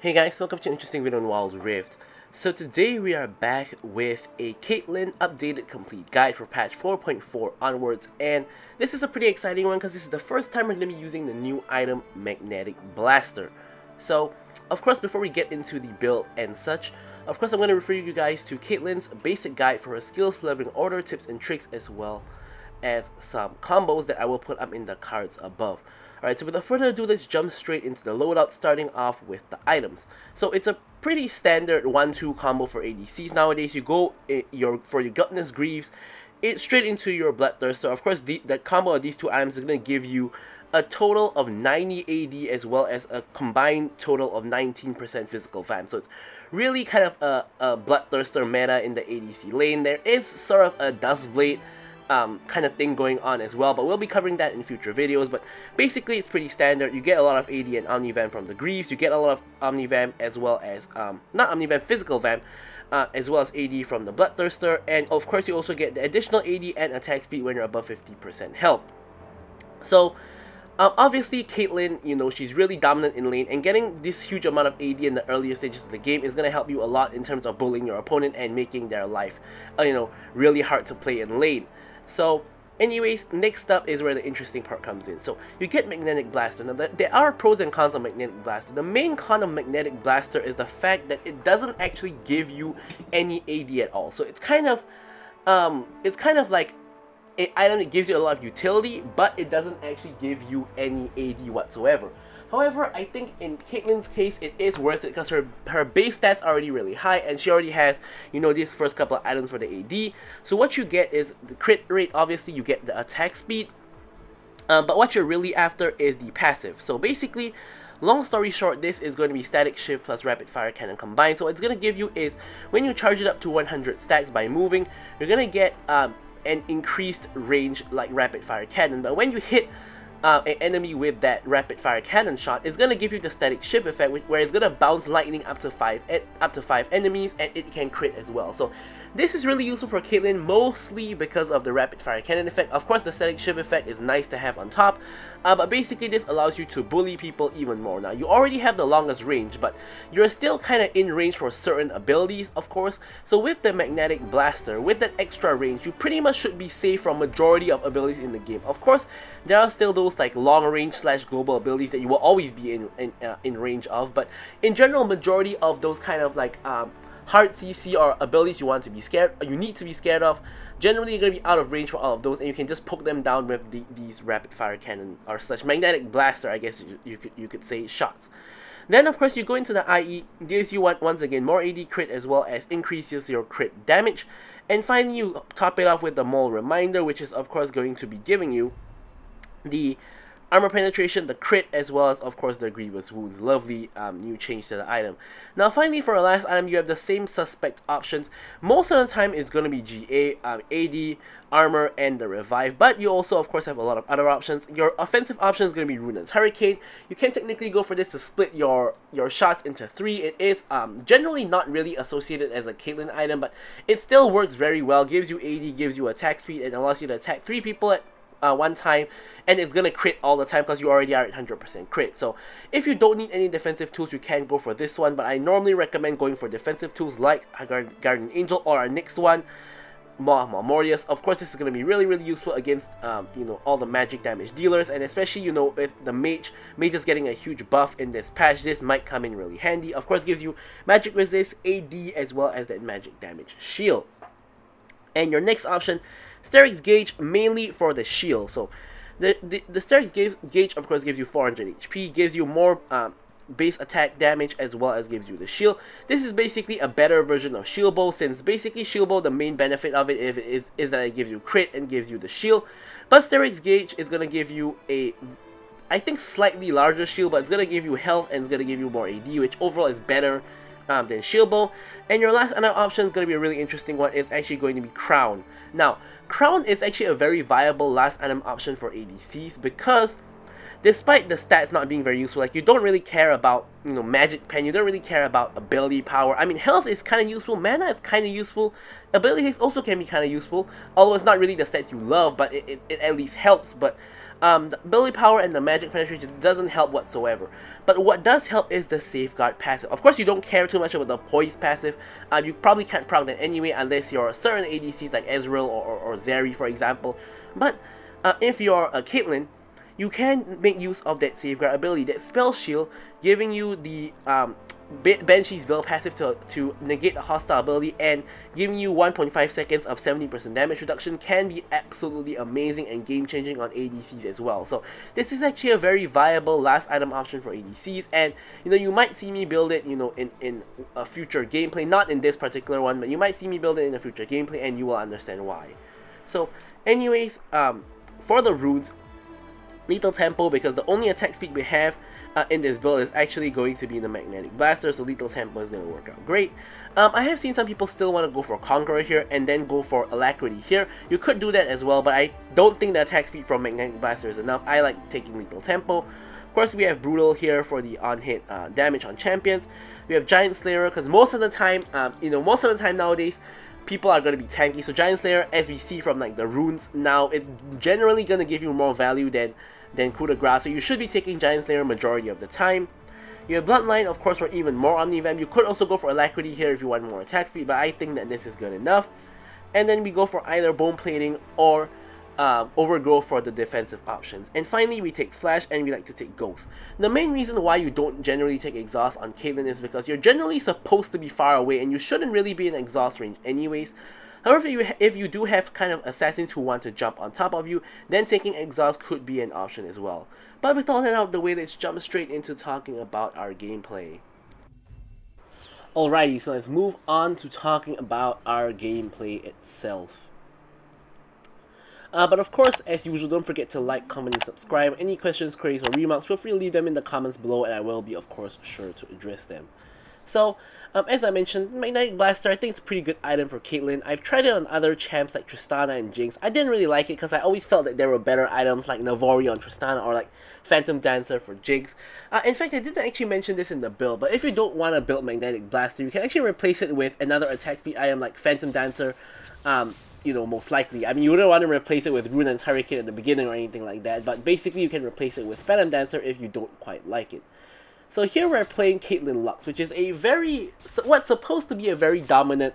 Hey guys, welcome to an interesting video on Wild Rift. So today we are back with a Caitlyn updated complete guide for patch 4.4 onwards and this is a pretty exciting one because this is the first time we're going to be using the new item Magnetic Blaster. So of course before we get into the build and such, of course I'm going to refer you guys to Caitlyn's basic guide for her skills leveling order, tips and tricks as well as some combos that I will put up in the cards above. Alright, so without further ado, let's jump straight into the loadout, starting off with the items. So it's a pretty standard 1-2 combo for ADCs nowadays. You go eh, your for your Gluttonous Greaves, it straight into your Bloodthirster. Of course, the, the combo of these two items is going to give you a total of 90 AD as well as a combined total of 19% physical vamp. So it's really kind of a, a Bloodthirster meta in the ADC lane. There is sort of a Duskblade um, kind of thing going on as well, but we'll be covering that in future videos. But basically, it's pretty standard. You get a lot of AD and Omni-Vamp from the Greaves, you get a lot of Omni-Vamp as well as, um, not Omni-Vamp, physical Vamp, uh, as well as AD from the Bloodthirster, and of course you also get the additional AD and attack speed when you're above 50% health. So, um, obviously, Caitlyn, you know, she's really dominant in lane, and getting this huge amount of AD in the earlier stages of the game is going to help you a lot in terms of bullying your opponent and making their life, uh, you know, really hard to play in lane. So anyways, next up is where the interesting part comes in. So you get Magnetic Blaster. Now there are pros and cons of Magnetic Blaster. The main con of Magnetic Blaster is the fact that it doesn't actually give you any AD at all. So it's kind of, um, it's kind of like an item that gives you a lot of utility, but it doesn't actually give you any AD whatsoever. However, I think in Caitlyn's case, it is worth it because her, her base stats are already really high and she already has, you know, these first couple of items for the AD. So what you get is the crit rate, obviously you get the attack speed, um, but what you're really after is the passive. So basically, long story short, this is going to be static shift plus rapid fire cannon combined. So what it's going to give you is when you charge it up to 100 stacks by moving, you're going to get um, an increased range like rapid fire cannon. But when you hit uh, an enemy with that rapid fire cannon shot, it's gonna give you the static shift effect, where it's gonna bounce lightning up to five up to five enemies, and it can crit as well. So this is really useful for Caitlyn, mostly because of the rapid fire cannon effect. Of course, the static shift effect is nice to have on top, uh, but basically this allows you to bully people even more. Now, you already have the longest range, but you're still kind of in range for certain abilities, of course. So with the Magnetic Blaster, with that extra range, you pretty much should be safe from majority of abilities in the game. Of course, there are still those like long range slash global abilities that you will always be in in, uh, in range of, but in general, majority of those kind of like um, hard CC or abilities you want to be scared, you need to be scared of, generally you're going to be out of range for all of those and you can just poke them down with the, these rapid fire cannon or slash magnetic blaster I guess you, you, could, you could say shots. Then of course you go into the IE, gives you one, once again more AD crit as well as increases your crit damage. And finally you top it off with the Mortal Reminder which is of course going to be giving you the Armor penetration, the crit, as well as, of course, the grievous wounds. Lovely um, new change to the item. Now, finally, for our last item, you have the same suspect options. Most of the time, it's going to be GA, um, AD, armor, and the revive. But you also, of course, have a lot of other options. Your offensive option is going to be Runaan's Hurricane. You can technically go for this to split your, your shots into three. It is um, generally not really associated as a Caitlyn item, but it still works very well. Gives you AD, gives you attack speed, and allows you to attack three people at uh, one time and it's gonna crit all the time because you already are at 100% crit so if you don't need any defensive tools you can go for this one but I normally recommend going for defensive tools like Guardian Angel or our next one Morbius. Of course, this is going to be really, really useful against, um, you know, all the magic damage dealers, and especially, you know, if the mage, mage is getting a huge buff in this patch, this might come in really handy. Of course, gives you magic resist, AD, as well as that magic damage shield. And your next option Sterak's Gage mainly for the shield. So the, the, the gauge, of course gives you 400 HP, gives you more um, base attack damage as well as gives you the shield. This is basically a better version of Shield Bow since basically Shield Bow the main benefit of it is, is that it gives you crit and gives you the shield. But Sterak's Gage is going to give you a I think slightly larger shield but it's going to give you health and it's going to give you more AD which overall is better um, than Shield Bow. And your last other option is going to be a really interesting one. It's actually going to be Crown. Now, Crown is actually a very viable last item option for ADCs because despite the stats not being very useful, like you don't really care about, you know, magic pen, you don't really care about ability power. I mean, health is kind of useful, mana is kind of useful, ability haste also can be kind of useful, although it's not really the stats you love, but it, it, it at least helps. But um, the ability power and the magic penetration doesn't help whatsoever. But what does help is the safeguard passive. Of course, you don't care too much about the poise passive. Um, you probably can't proc that anyway unless you're a certain ADCs like Ezreal or, or, or Zeri, for example. But uh, if you're a Caitlyn, you can make use of that safeguard ability, that spell shield, giving you the um, Banshee's Veil passive to, to negate a hostile ability and giving you 1.5 seconds of 70% damage reduction can be absolutely amazing and game changing on ADCs as well. So this is actually a very viable last item option for ADCs and you know you might see me build it you know in, in a future gameplay, not in this particular one, but you might see me build it in a future gameplay and you will understand why. So anyways, um, for the runes, lethal tempo because the only attack speed we have uh, in this build is actually going to be the Magnetic Blaster, so Lethal Tempo is going to work out great. Um, I have seen some people still want to go for Conqueror here and then go for Alacrity here. You could do that as well, but I don't think the attack speed from Magnetic Blaster is enough. I like taking Lethal Tempo. Of course, we have Brutal here for the on-hit uh, damage on champions. We have Giant Slayer because most of the time, um, you know, most of the time nowadays, people are going to be tanky. So Giant Slayer, as we see from like the runes now, it's generally going to give you more value than than coup de grace, so you should be taking Giant Slayer majority of the time. You have Bloodline, of course, for even more Omnivamp. You could also go for Alacrity here if you want more attack speed, but I think that this is good enough. And then we go for either Bone Plating or um, Overgrowth for the defensive options. And finally, we take Flash and we like to take Ghost. The main reason why you don't generally take Exhaust on Caitlyn is because you're generally supposed to be far away and you shouldn't really be in exhaust range anyways. However, if you, if you do have kind of assassins who want to jump on top of you, then taking exhaust could be an option as well. But with all that out of the way, let's jump straight into talking about our gameplay. Alrighty, so let's move on to talking about our gameplay itself. Uh, but of course, as usual, don't forget to like, comment, and subscribe. Any questions, queries, or remarks, feel free to leave them in the comments below, and I will be, of course, sure to address them. So, um, as I mentioned, Magnetic Blaster I think is a pretty good item for Caitlyn. I've tried it on other champs like Tristana and Jinx. I didn't really like it because I always felt that there were better items like Navori on Tristana or like Phantom Dancer for Jinx. Uh, in fact, I didn't actually mention this in the build, but if you don't want to build Magnetic Blaster, you can actually replace it with another attack speed item like Phantom Dancer. Um, you know, most likely. I mean, you wouldn't want to replace it with Runaan's Hurricane at the beginning or anything like that, but basically you can replace it with Phantom Dancer if you don't quite like it. So here we're playing Caitlyn Lux, which is a very, what's supposed to be a very dominant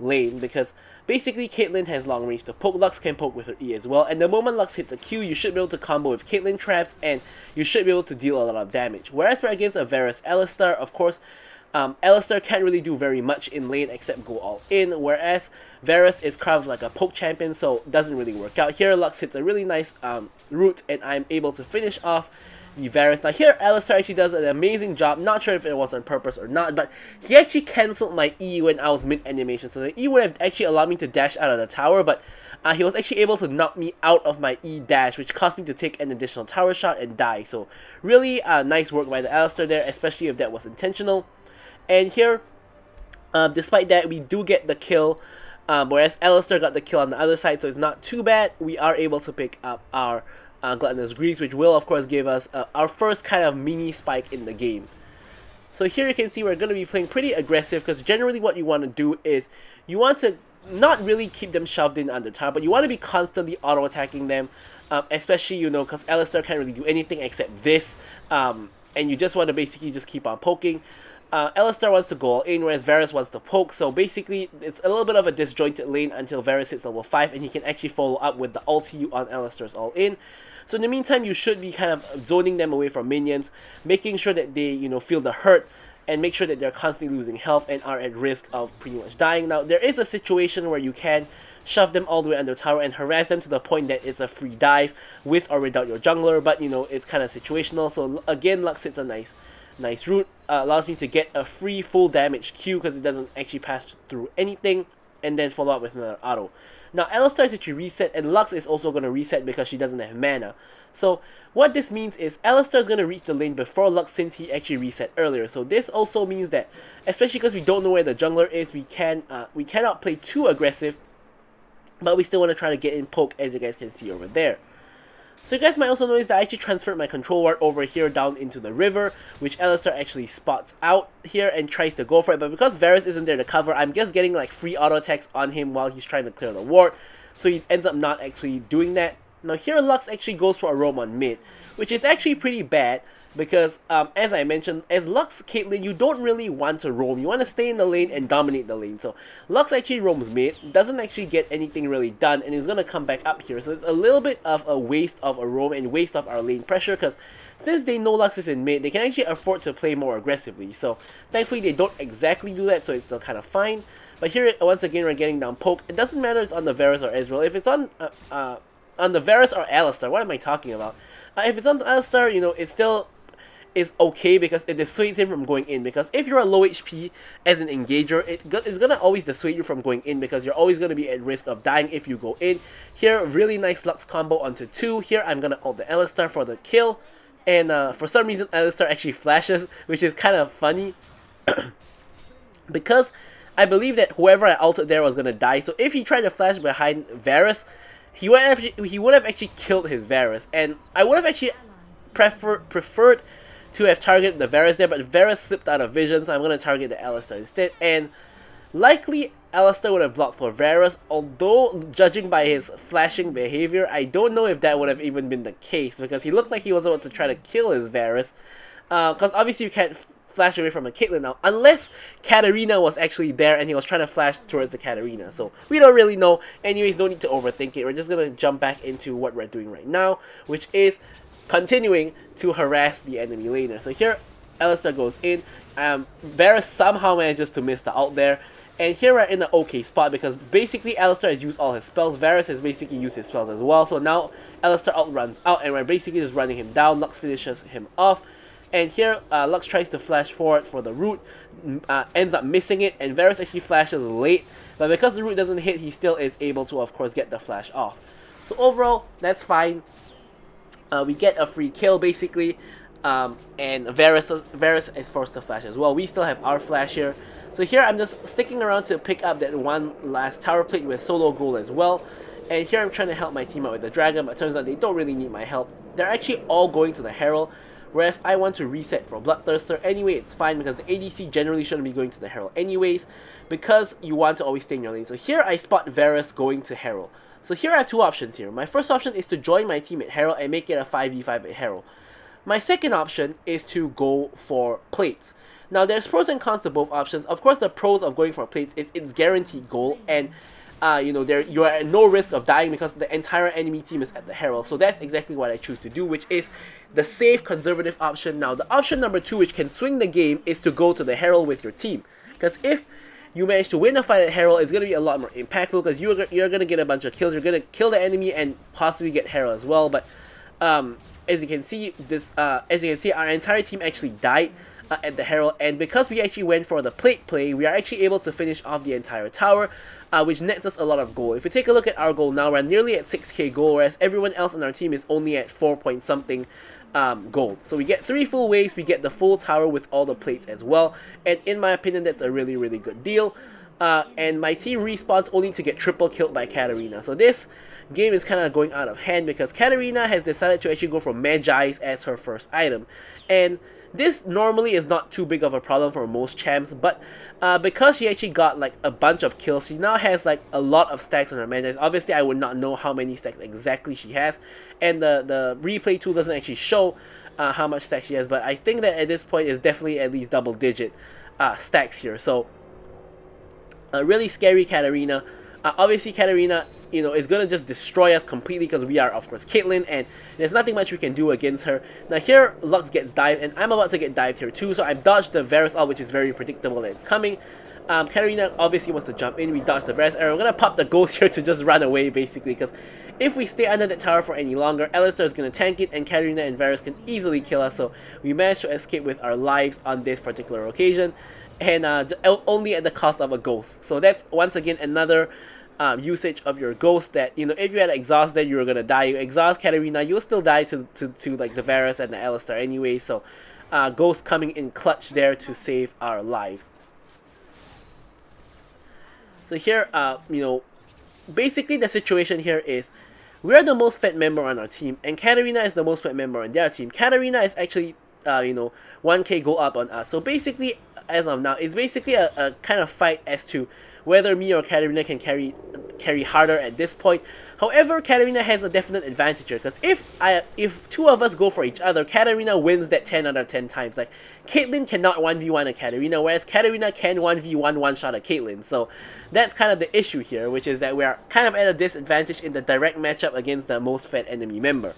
lane, because basically Caitlyn has long range to poke, Lux can poke with her E as well, and the moment Lux hits a Q, you should be able to combo with Caitlyn traps, and you should be able to deal a lot of damage. Whereas we're against a Varus Alistar, of course, um, Alistar can't really do very much in lane except go all in, whereas Varus is kind of like a poke champion, so doesn't really work out. Here, Lux hits a really nice um, root, and I'm able to finish off Varus. Now here, Alistar actually does an amazing job. Not sure if it was on purpose or not, but he actually cancelled my E when I was mid-animation. So the E would have actually allowed me to dash out of the tower, but uh, he was actually able to knock me out of my E dash, which caused me to take an additional tower shot and die. So really uh, nice work by the Alistar there, especially if that was intentional. And here, uh, despite that, we do get the kill. Um, whereas Alistar got the kill on the other side, so it's not too bad. We are able to pick up our uh, Gluttonous Greaves, which will of course give us uh, our first kind of mini spike in the game. So here you can see we're going to be playing pretty aggressive because generally what you want to do is you want to not really keep them shoved in under time, but you want to be constantly auto-attacking them, um, especially, you know, because Alistar can't really do anything except this, um, and you just want to basically just keep on poking. Uh, Alistar wants to go all in, whereas Varus wants to poke, so basically it's a little bit of a disjointed lane until Varus hits level 5, and he can actually follow up with the ulti on Alistar's all in. So in the meantime, you should be kind of zoning them away from minions, making sure that they, you know, feel the hurt and make sure that they're constantly losing health and are at risk of pretty much dying. Now, there is a situation where you can shove them all the way under tower and harass them to the point that it's a free dive with or without your jungler, but you know, it's kind of situational. So again, Lux hits a nice nice root, uh, allows me to get a free full damage Q because it doesn't actually pass through anything, and then follow up with another auto. Now, Alistar is actually reset, and Lux is also going to reset because she doesn't have mana. So, what this means is Alistar is going to reach the lane before Lux since he actually reset earlier. So this also means that, especially because we don't know where the jungler is, we can uh, we cannot play too aggressive, but we still want to try to get in poke as you guys can see over there. So you guys might also notice that I actually transferred my control ward over here down into the river, which Alistar actually spots out here and tries to go for it. But because Varus isn't there to cover, I'm just getting like free auto attacks on him while he's trying to clear the ward. So he ends up not actually doing that. Now here Lux actually goes for a roam on mid, which is actually pretty bad because um, as I mentioned, as Lux Caitlyn, you don't really want to roam. You want to stay in the lane and dominate the lane. So Lux actually roams mid, doesn't actually get anything really done, and is going to come back up here. So it's a little bit of a waste of a roam and waste of our lane pressure because since they know Lux is in mid, they can actually afford to play more aggressively. So thankfully they don't exactly do that, so it's still kind of fine. But here, once again, we're getting down poke. It doesn't matter if it's on the Varus or Ezreal. If it's on uh, uh, on the Varus or Alistar, what am I talking about? Uh, if it's on Alistar, you know, it's still is okay because it dissuades him from going in. Because if you're a low HP as an engager, it it's gonna always dissuade you from going in because you're always gonna be at risk of dying if you go in. Here, really nice Lux combo onto two. Here, I'm gonna ult the Alistar for the kill. And uh, for some reason, Alistar actually flashes, which is kind of funny. because I believe that whoever I ulted there was gonna die. So if he tried to flash behind Varus, he would have he would have actually killed his Varus, and I would have actually prefer preferred to have targeted the Varus there, but Varus slipped out of vision, so I'm gonna target the Alistar instead. And likely Alistar would have blocked for Varus, although judging by his flashing behavior, I don't know if that would have even been the case because he looked like he was about to try to kill his Varus. Because uh, obviously you can't flash away from a Caitlyn now, unless Katarina was actually there and he was trying to flash towards the Katarina. So we don't really know. Anyways, don't need to overthink it. We're just gonna jump back into what we're doing right now, which is continuing to harass the enemy laner. So here, Alistar goes in. Um, Varus somehow manages to miss the ult there. And here we're in an okay spot because basically Alistar has used all his spells. Varus has basically used his spells as well. So now Alistar ult runs out and we're basically just running him down. Lux finishes him off. And here, uh, Lux tries to flash forward for the root, uh, ends up missing it, and Varus actually flashes late. But because the root doesn't hit, he still is able to, of course, get the flash off. So overall, that's fine. Uh, we get a free kill, basically. Um, and Varus, Varus is forced to flash as well. We still have our flash here. So here I'm just sticking around to pick up that one last tower plate with solo gold as well. And here I'm trying to help my team out with the dragon, but turns out they don't really need my help. They're actually all going to the Herald. Whereas I want to reset for Bloodthirster. Anyway, it's fine because the ADC generally shouldn't be going to the Herald anyways. Because you want to always stay in your lane. So here I spot Varus going to Herald. So here I have two options here. My first option is to join my team at Herald and make it a 5v5 at Herald. My second option is to go for plates. Now there's pros and cons to both options. Of course the pros of going for plates is it's guaranteed gold and uh, you know, there you are at no risk of dying because the entire enemy team is at the Herald. So that's exactly what I choose to do, which is the safe conservative option. Now, the option number two, which can swing the game, is to go to the Herald with your team. Because if you manage to win a fight at Herald, it's going to be a lot more impactful because you're, you're going to get a bunch of kills. You're going to kill the enemy and possibly get Herald as well. But um, as you can see, this uh, as you can see, our entire team actually died uh, at the Herald, and because we actually went for the plate play, we are actually able to finish off the entire tower uh, which nets us a lot of gold. If we take a look at our gold now, we're nearly at 6k gold, whereas everyone else on our team is only at 4 point something um, gold. So we get 3 full waves, we get the full tower with all the plates as well, and in my opinion, that's a really, really good deal. Uh, and my team respawns only to get triple killed by Katarina. So this game is kind of going out of hand because Katarina has decided to actually go for Mejai's as her first item. And this normally is not too big of a problem for most champs, but uh, because she actually got like a bunch of kills, she now has like a lot of stacks on her mana. Obviously, I would not know how many stacks exactly she has, and the, the replay tool doesn't actually show uh, how much stacks she has, but I think that at this point is definitely at least double digit uh, stacks here. So, a really scary Katarina. Uh, obviously, Katarina you know, is going to just destroy us completely because we are, of course, Caitlyn, and there's nothing much we can do against her. Now here, Lux gets dived, and I'm about to get dived here too, so I've dodged the Varus ult, which is very predictable that it's coming. Um, Katarina obviously wants to jump in, we dodge the Varus arrow. We're going to pop the Ghost here to just run away, basically, because if we stay under the tower for any longer, Alistar is going to tank it, and Katarina and Varus can easily kill us, so we managed to escape with our lives on this particular occasion, and uh, only at the cost of a Ghost. So that's, once again, another um, usage of your ghost that you know if you had exhaust then you were gonna die. You exhaust Katarina you'll still die to, to, to like the Varus and the Alistar anyway so uh, ghost coming in clutch there to save our lives. So here uh, you know basically the situation here is we're the most fed member on our team and Katarina is the most fed member on their team. Katarina is actually uh, you know 1k go up on us. So basically as of now it's basically a, a kind of fight as to whether me or Katarina can carry carry harder at this point. However, Katarina has a definite advantage here because if I if two of us go for each other, Katarina wins that 10 out of 10 times. Like, Caitlyn cannot 1v1 a Katarina, whereas Katarina can 1v1 one-shot a Caitlyn. So that's kind of the issue here, which is that we are kind of at a disadvantage in the direct matchup against the most fed enemy member.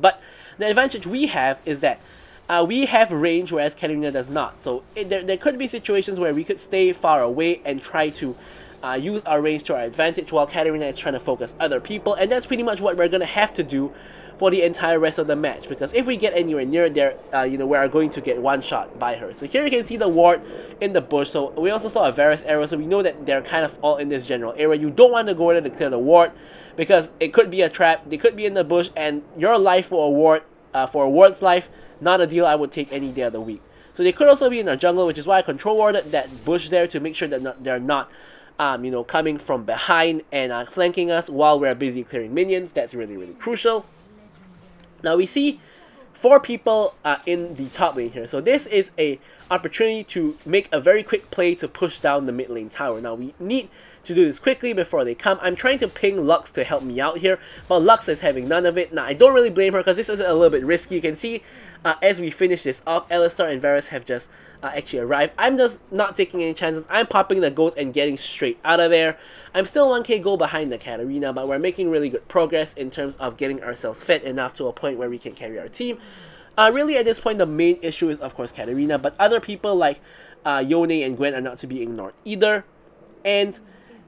But the advantage we have is that uh, we have range whereas Katarina does not. So it, there, there could be situations where we could stay far away and try to uh, use our range to our advantage while Katarina is trying to focus other people and that's pretty much what we're going to have to do for the entire rest of the match because if we get anywhere near there, uh, you know, we are going to get one shot by her. So here you can see the ward in the bush. So we also saw a Varus arrow, so we know that they're kind of all in this general area. You don't want to go there to clear the ward because it could be a trap. They could be in the bush and your life for a ward, uh, for a ward's life, not a deal I would take any day of the week. So they could also be in our jungle, which is why I control warded that bush there to make sure that not, they're not um, you know, coming from behind and uh, flanking us while we're busy clearing minions. That's really, really crucial. Now we see four people uh, in the top lane here. So this is a opportunity to make a very quick play to push down the mid lane tower. Now we need to do this quickly before they come. I'm trying to ping Lux to help me out here, but Lux is having none of it. Now I don't really blame her because this is a little bit risky. You can see uh, as we finish this off, Alistar and Varus have just uh, actually arrived. I'm just not taking any chances. I'm popping the goals and getting straight out of there. I'm still 1k goal behind the Katarina, but we're making really good progress in terms of getting ourselves fit enough to a point where we can carry our team. Uh, really, at this point, the main issue is, of course, Katarina, but other people like uh, Yone and Gwen are not to be ignored either. And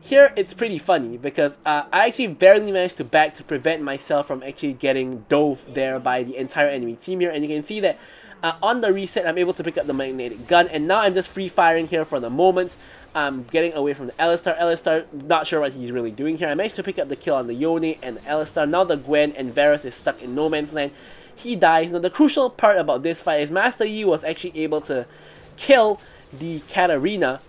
here, it's pretty funny because uh, I actually barely managed to back to prevent myself from actually getting dove there by the entire enemy team here. And you can see that uh, on the reset, I'm able to pick up the magnetic gun, and now I'm just free firing here for the moment. I'm getting away from the Alistar. Alistar, not sure what he's really doing here. I managed to pick up the kill on the Yone and the Alistar. Now the Gwen and Varus is stuck in no man's land. He dies. Now the crucial part about this fight is Master Yi was actually able to kill the Katarina.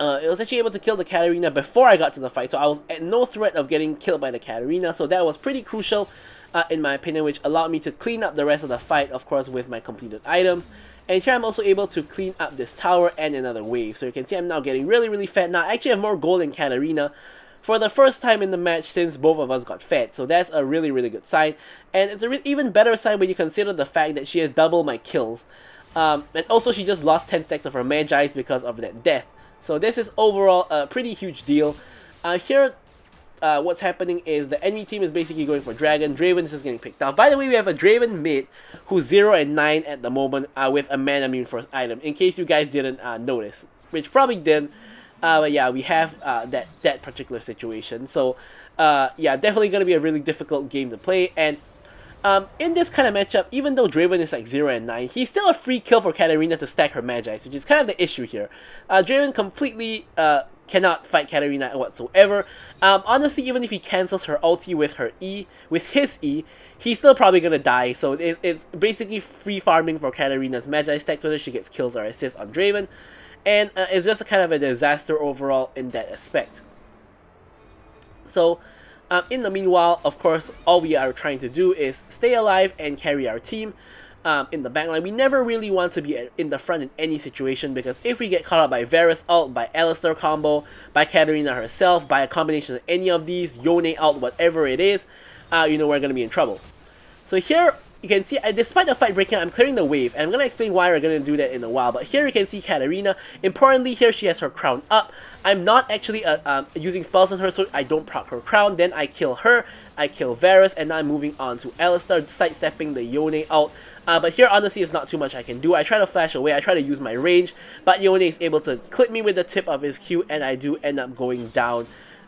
Uh, it was actually able to kill the Katarina before I got to the fight, so I was at no threat of getting killed by the Katarina, so that was pretty crucial uh, in my opinion, which allowed me to clean up the rest of the fight, of course, with my completed items. And here I'm also able to clean up this tower and another wave. So you can see I'm now getting really, really fed. Now I actually have more gold than Katarina for the first time in the match since both of us got fed. So that's a really, really good sign. And it's an even better sign when you consider the fact that she has double my kills. Um, and also she just lost 10 stacks of her Mejai's because of that death. So this is overall a pretty huge deal. Uh, here, uh, what's happening is the enemy team is basically going for Dragon. Draven is just getting picked out. By the way, we have a Draven mid who's 0 and 9 at the moment uh, with a mana immune first item, in case you guys didn't uh, notice, which probably didn't. Uh, but yeah, we have uh, that, that particular situation. So uh, yeah, definitely going to be a really difficult game to play. And um, in this kind of matchup, even though Draven is like 0 and 9, he's still a free kill for Katarina to stack her Mejai's, which is kind of the issue here. Uh, Draven completely uh, cannot fight Katarina whatsoever. Um, honestly, even if he cancels her ulti with her E, with his E, he's still probably gonna die. So it, it's basically free farming for Katarina's Magi stacks, whether she gets kills or assists on Draven. And uh, it's just a kind of a disaster overall in that aspect. So, um, in the meanwhile, of course, all we are trying to do is stay alive and carry our team um, in the backline. We never really want to be in the front in any situation because if we get caught up by Varus ult, by Alistar combo, by Katarina herself, by a combination of any of these, Yone ult, whatever it is, uh, you know we're going to be in trouble. So here, you can see, uh, despite the fight breaking I'm clearing the wave, and I'm going to explain why we're going to do that in a while, but here you can see Katarina. Importantly, here she has her crown up. I'm not actually uh, um, using spells on her, so I don't proc her crown, then I kill her, I kill Varus, and now I'm moving on to Alistar, sidestepping the Yone out. Uh, but here, honestly, it's not too much I can do. I try to flash away, I try to use my range, but Yone is able to clip me with the tip of his Q, and I do end up going down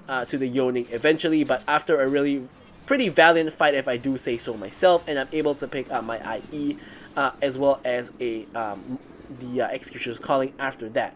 uh, to the Yone eventually, but after a really pretty valiant fight, if I do say so myself, and I'm able to pick up my IE, uh, as well as a um, the uh, Executioner's Calling after that.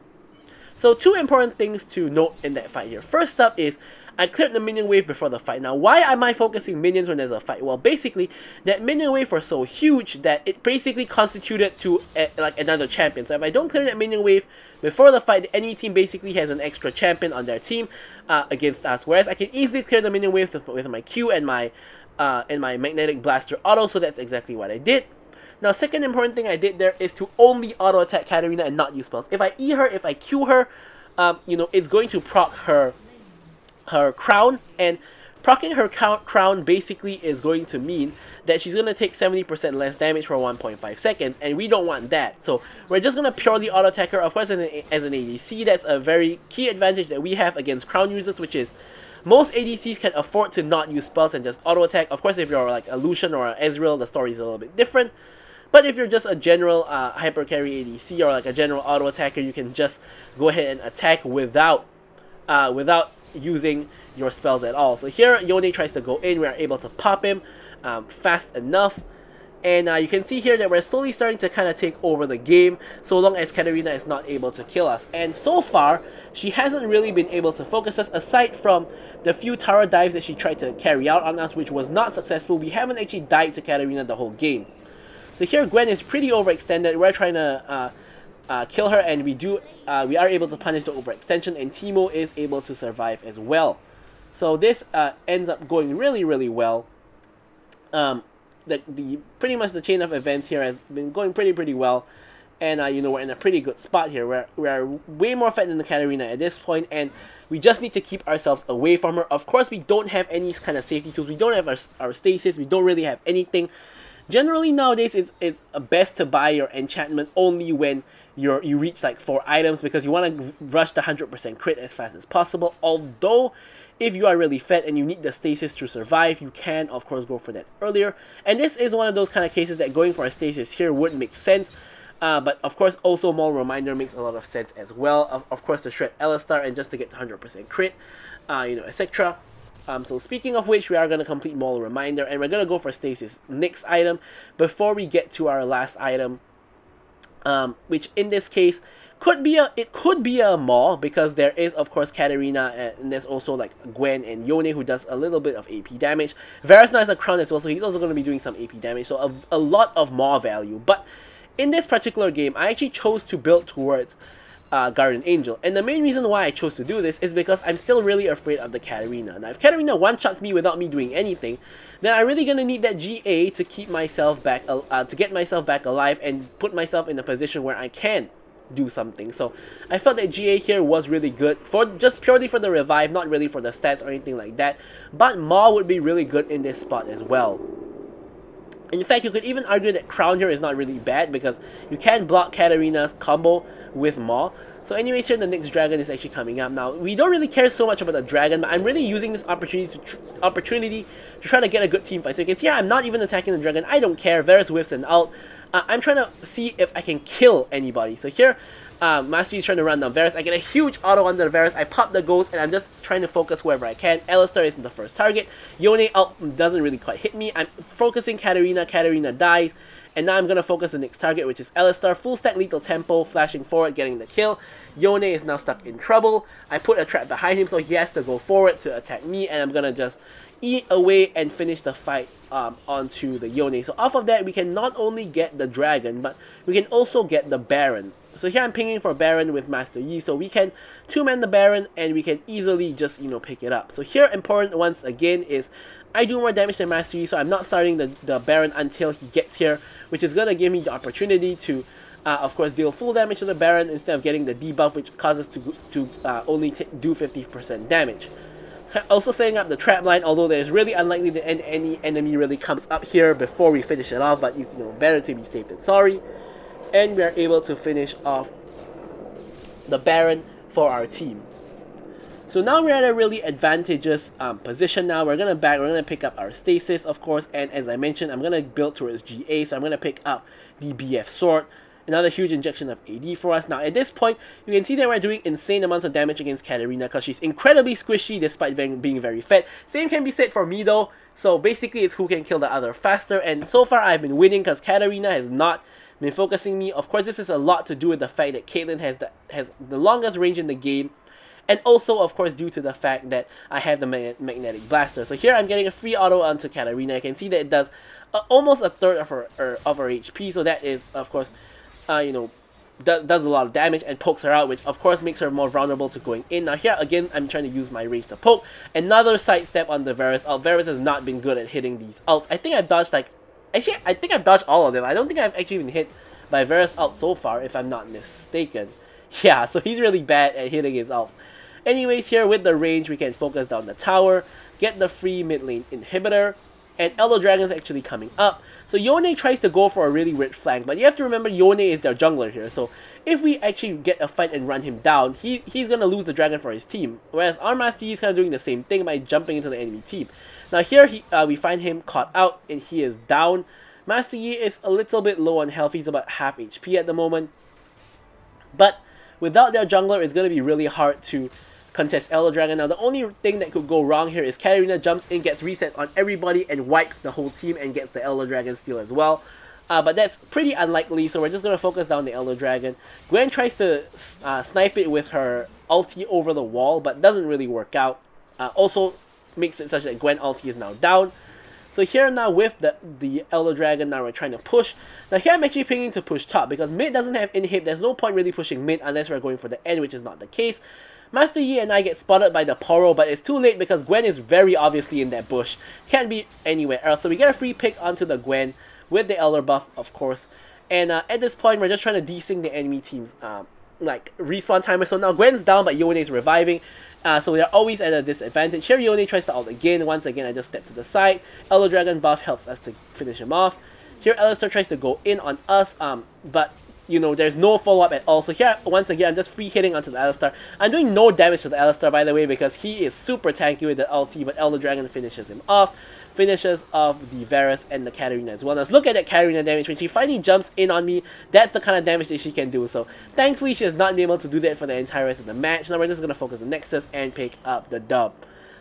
So two important things to note in that fight here. First up is I cleared the minion wave before the fight. Now, why am I focusing minions when there's a fight? Well, basically, that minion wave was so huge that it basically constituted to a, like another champion. So if I don't clear that minion wave before the fight, any team basically has an extra champion on their team uh, against us. Whereas I can easily clear the minion wave with, my Q and my uh, and my magnetic blaster auto. So that's exactly what I did. Now, second important thing I did there is to only auto attack Katarina and not use spells. If I E her, if I Q her, um, you know, it's going to proc her her crown and Procking her crown basically is going to mean that she's going to take 70% less damage for 1.5 seconds, and we don't want that. So we're just going to purely auto-attack her. Of course, as an, as an ADC, that's a very key advantage that we have against crown users, which is most ADCs can afford to not use spells and just auto-attack. Of course, if you're like a Lucian or an Ezreal, the story is a little bit different. But if you're just a general uh, hyper carry ADC or like a general auto attacker, you can just go ahead and attack without uh, without using your spells at all. So here, Yone tries to go in. We are able to pop him um, fast enough. And uh, you can see here that we're slowly starting to kind of take over the game so long as Katarina is not able to kill us. And so far, she hasn't really been able to focus us aside from the few tower dives that she tried to carry out on us which was not successful. We haven't actually died to Katarina the whole game. So here Gwen is pretty overextended. We're trying to uh, uh, kill her and we do uh, we are able to punish the overextension and Teemo is able to survive as well. So this uh, ends up going really really well. Um, the, the pretty much the chain of events here has been going pretty pretty well and uh, you know we're in a pretty good spot here. We're, we're way more fed than the Katarina at this point and we just need to keep ourselves away from her. Of course we don't have any kind of safety tools. We don't have our, our stasis. We don't really have anything Generally nowadays it's, it's best to buy your enchantment only when you're, you reach like 4 items because you want to rush the 100% crit as fast as possible. Although if you are really fed and you need the stasis to survive, you can of course go for that earlier. And this is one of those kind of cases that going for a stasis here would make sense. Uh, but of course also Mortal Reminder makes a lot of sense as well. Of, of course to shred Alistar and just to get 100% crit, uh, you know, etc. Um, so speaking of which, we are going to complete Mortal Reminder, and we're going to go for Stasis next item before we get to our last item, um, which in this case could be a it could be a mall because there is of course Katarina and there's also like Gwen and Yone who does a little bit of AP damage. Varus now has a crown as well, so he's also going to be doing some AP damage, so a, a lot of Maul value. But in this particular game, I actually chose to build towards uh, Guardian Angel. And the main reason why I chose to do this is because I'm still really afraid of the Katarina. Now, if Katarina one-shots me without me doing anything, then I'm really gonna need that GA to keep myself back, uh, to get myself back alive and put myself in a position where I can do something. So I felt that GA here was really good for just purely for the revive, not really for the stats or anything like that. But Maul would be really good in this spot as well. In fact, you could even argue that Crown here is not really bad because you can block Katarina's combo with Maul. So anyways, here the next dragon is actually coming up. Now, we don't really care so much about the dragon, but I'm really using this opportunity to opportunity to try to get a good team fight. So you can see here, I'm not even attacking the dragon. I don't care. Varus whiffs and out. Uh, I'm trying to see if I can kill anybody. So here, uh, Master Yi is trying to run down Varus. I get a huge auto on the Varus. I pop the ghost, and I'm just trying to focus wherever I can. Alistar isn't the first target. Yone out doesn't really quite hit me. I'm focusing Katarina. Katarina dies. And now I'm going to focus the next target, which is Alistar. Full stack lethal tempo, flashing forward, getting the kill. Yone is now stuck in trouble. I put a trap behind him, so he has to go forward to attack me, and I'm going to just eat away and finish the fight um, onto the Yone. So off of that, we can not only get the dragon, but we can also get the Baron. So here I'm pinging for Baron with Master Yi, so we can two-man the Baron and we can easily just, you know, pick it up. So here important once again is I do more damage than Master Yi, so I'm not starting the, the Baron until he gets here, which is going to give me the opportunity to, uh, of course, deal full damage to the Baron instead of getting the debuff, which causes to, to uh, only do 50% damage. Also setting up the trap line, although there's really unlikely that any enemy really comes up here before we finish it off, but you know, better to be safe than sorry and we are able to finish off the Baron for our team. So now we're at a really advantageous um, position now. We're gonna back, we're gonna pick up our stasis, of course, and as I mentioned, I'm gonna build towards GA, so I'm gonna pick up the BF sword. Another huge injection of AD for us. Now at this point, you can see that we're doing insane amounts of damage against Katarina because she's incredibly squishy despite being very fed. Same can be said for me though. So basically it's who can kill the other faster and so far I've been winning because Katarina has not been focusing me. Of course, this is a lot to do with the fact that Caitlyn has the has the longest range in the game, and also, of course, due to the fact that I have the magnetic blaster. So here I'm getting a free auto onto Katarina. I can see that it does uh, almost a third of her er, of her HP. So that is, of course, uh, you know, does, does a lot of damage and pokes her out, which of course makes her more vulnerable to going in. Now here again, I'm trying to use my range to poke. Another sidestep on the Varus ult. Varus has not been good at hitting these ults. I think I've dodged like Actually, I think I've dodged all of them. I don't think I've actually been hit by Varus ult so far, if I'm not mistaken. Yeah, so he's really bad at hitting his ult. Anyways, here with the range, we can focus down the tower, get the free mid lane inhibitor, and Elder Dragon's actually coming up. So Yone tries to go for a really weird flank, but you have to remember Yone is their jungler here, so if we actually get a fight and run him down, he, he's gonna lose the dragon for his team. Whereas our Master Yi is kind of doing the same thing by jumping into the enemy team. Now here he, uh, we find him caught out and he is down. Master Yi is a little bit low on health, he's about half HP at the moment. But without their jungler, it's gonna be really hard to contest Elder Dragon. Now, the only thing that could go wrong here is Katarina jumps in, gets reset on everybody, and wipes the whole team and gets the Elder Dragon steal as well. Uh, but that's pretty unlikely, so we're just going to focus down the Elder Dragon. Gwen tries to uh, snipe it with her ulti over the wall, but doesn't really work out. Uh, also makes it such that Gwen ulti is now down. So here now with the, the Elder Dragon, now we're trying to push. Now here I'm actually picking to push top, because mid doesn't have inhib, there's no point really pushing mid unless we're going for the end, which is not the case. Master Yi and I get spotted by the Poro, but it's too late because Gwen is very obviously in that bush. Can't be anywhere else. So we get a free pick onto the Gwen with the Elder buff, of course. And uh, at this point, we're just trying to desync the enemy team's um, like respawn timer. So now Gwen's down, but Yone is reviving. Uh, so we are always at a disadvantage. Here Yone tries to ult again. Once again, I just step to the side. Elder Dragon buff helps us to finish him off. Here Alistar tries to go in on us, um, but you know, there's no follow-up at all. So here, once again, I'm just free hitting onto the Alistar. I'm doing no damage to the Alistar, by the way, because he is super tanky with the ulti, but Elder Dragon finishes him off. Finishes of the Varus and the Katarina as well. Now, look at that Katarina damage. When she finally jumps in on me, that's the kind of damage that she can do. So, thankfully, she has not been able to do that for the entire rest of the match. Now, we're just going to focus on Nexus and pick up the dub.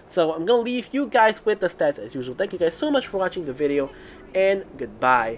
So, I'm going to leave you guys with the stats as usual. Thank you guys so much for watching the video, and goodbye.